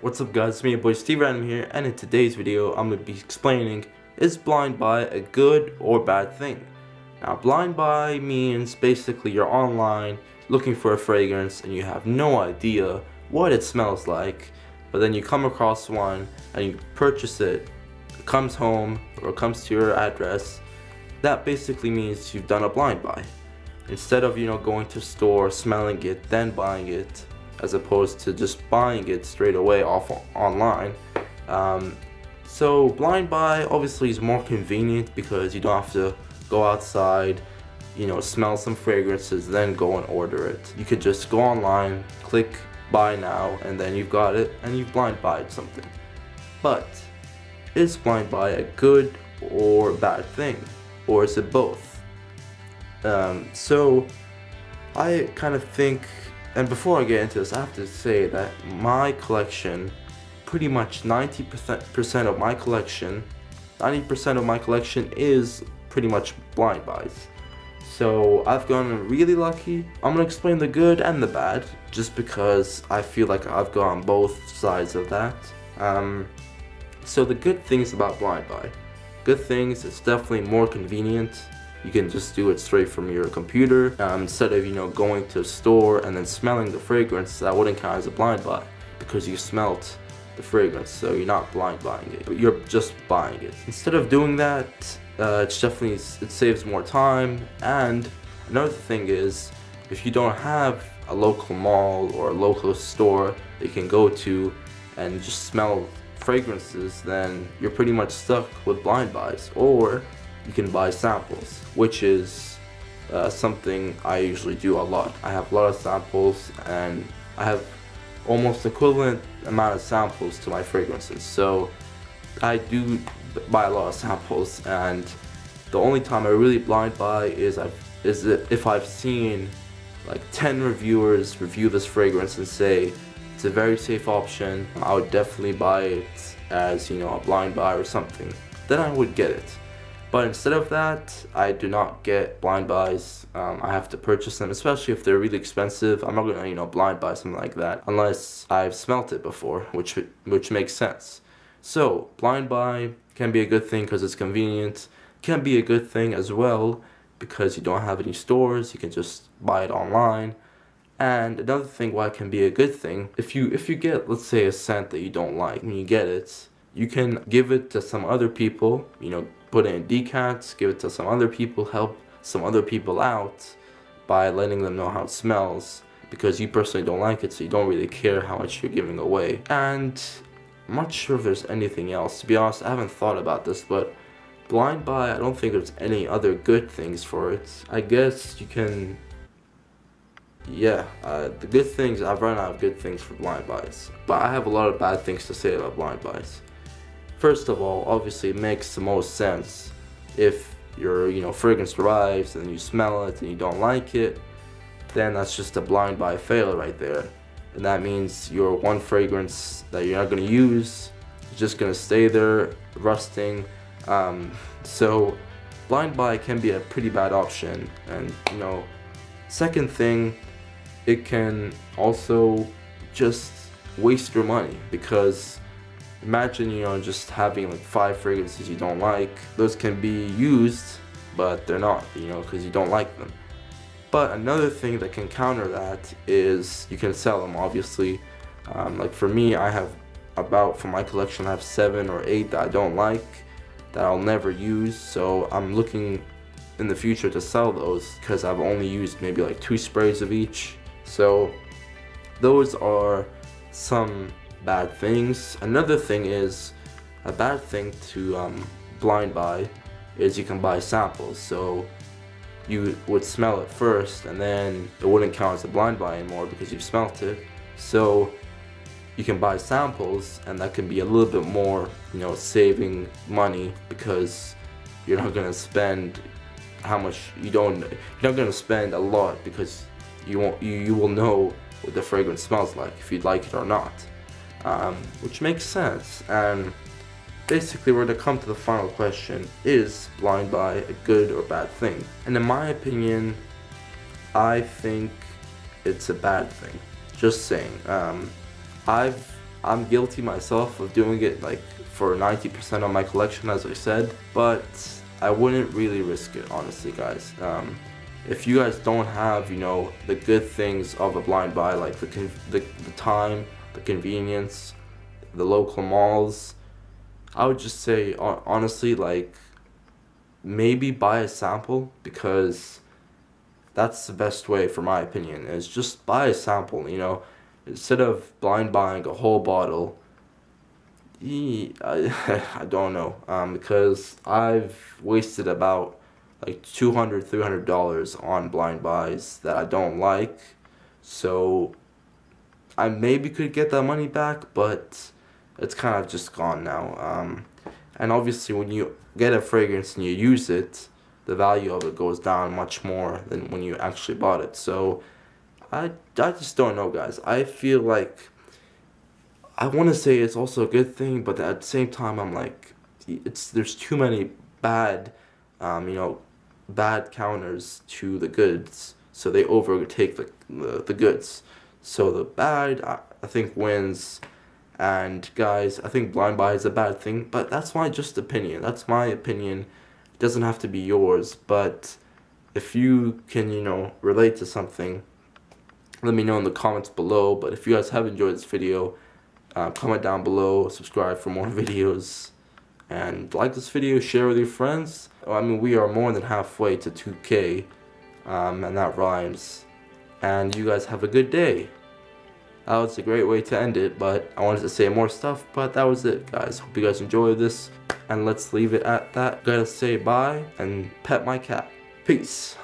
What's up guys, it's me your boy Steve Random here and in today's video I'm going to be explaining is blind buy a good or bad thing? Now blind buy means basically you're online looking for a fragrance and you have no idea what it smells like but then you come across one and you purchase it, it comes home or comes to your address that basically means you've done a blind buy. Instead of you know going to store, smelling it, then buying it, as opposed to just buying it straight away off online. Um, so blind buy obviously is more convenient because you don't have to go outside, you know, smell some fragrances, then go and order it. You could just go online, click buy now, and then you've got it, and you've blind buyed something. But is blind buy a good or bad thing? Or is it both? Um, so I kind of think and before I get into this, I have to say that my collection, pretty much 90% of my collection, 90% of my collection is pretty much blind buys. So I've gotten really lucky. I'm gonna explain the good and the bad, just because I feel like I've gone both sides of that. Um, so the good things about blind buy. Good things, it's definitely more convenient. You can just do it straight from your computer um, instead of you know going to a store and then smelling the fragrance. That wouldn't count as a blind buy because you smelt the fragrance, so you're not blind buying it, but you're just buying it. Instead of doing that, uh, it's definitely it saves more time. And another thing is, if you don't have a local mall or a local store that you can go to and just smell fragrances, then you're pretty much stuck with blind buys. Or you can buy samples, which is uh, something I usually do a lot. I have a lot of samples and I have almost equivalent amount of samples to my fragrances. So I do buy a lot of samples and the only time I really blind buy is I've, is if I've seen like 10 reviewers review this fragrance and say it's a very safe option, I would definitely buy it as you know a blind buy or something. Then I would get it. But instead of that, I do not get blind buys. Um, I have to purchase them, especially if they're really expensive. I'm not gonna, you know, blind buy something like that unless I've smelt it before, which which makes sense. So blind buy can be a good thing because it's convenient. Can be a good thing as well because you don't have any stores. You can just buy it online. And another thing why it can be a good thing, if you if you get let's say a scent that you don't like and you get it, you can give it to some other people, you know, put it in decants, give it to some other people, help some other people out by letting them know how it smells because you personally don't like it so you don't really care how much you're giving away. And I'm not sure if there's anything else. To be honest, I haven't thought about this, but blind buy, I don't think there's any other good things for it. I guess you can yeah, uh, the good things, I've run out of good things for blind buys. But I have a lot of bad things to say about blind buys. First of all, obviously it makes the most sense if your you know fragrance arrives and you smell it and you don't like it, then that's just a blind buy fail right there. And that means your one fragrance that you're not gonna use is just gonna stay there rusting. Um, so blind buy can be a pretty bad option. And you know, second thing, it can also just waste your money because imagine you know just having like five fragrances you don't like. Those can be used but they're not you know because you don't like them. But another thing that can counter that is you can sell them obviously. Um, like for me I have about for my collection I have seven or eight that I don't like that I'll never use. So I'm looking in the future to sell those because I've only used maybe like two sprays of each. So those are some bad things. Another thing is, a bad thing to um, blind buy is you can buy samples. So you would smell it first and then it wouldn't count as a blind buy anymore because you've smelt it. So you can buy samples and that can be a little bit more, you know, saving money because you're not gonna spend how much you don't you're not gonna spend a lot because you won't you, you will know what the fragrance smells like if you like it or not um, which makes sense. And basically, we're to come to the final question is blind buy a good or bad thing? And in my opinion, I think it's a bad thing. Just saying. Um, I've I'm guilty myself of doing it like for 90% of my collection as I said, but I wouldn't really risk it honestly guys. Um, if you guys don't have, you know, the good things of a blind buy like the, the, the time, the convenience, the local malls, I would just say honestly like maybe buy a sample because that's the best way for my opinion is just buy a sample, you know, instead of blind buying a whole bottle I, I don't know um, because I've wasted about like 200 300 dollars on blind buys that I don't like. So I maybe could get that money back but it's kind of just gone now. Um, and obviously when you get a fragrance and you use it the value of it goes down much more than when you actually bought it. So I, I just don't know guys. I feel like I want to say it's also a good thing, but at the same time, I'm like, it's there's too many bad, um, you know, bad counters to the goods, so they overtake the the, the goods. So the bad, I, I think, wins. And guys, I think blind buy is a bad thing, but that's my just opinion. That's my opinion. It doesn't have to be yours, but if you can, you know, relate to something, let me know in the comments below. But if you guys have enjoyed this video, uh, comment down below, subscribe for more videos, and like this video, share with your friends. I mean, we are more than halfway to 2K, um, and that rhymes. And you guys have a good day. That was a great way to end it, but I wanted to say more stuff, but that was it, guys. Hope you guys enjoyed this, and let's leave it at that. Gotta say bye, and pet my cat. Peace.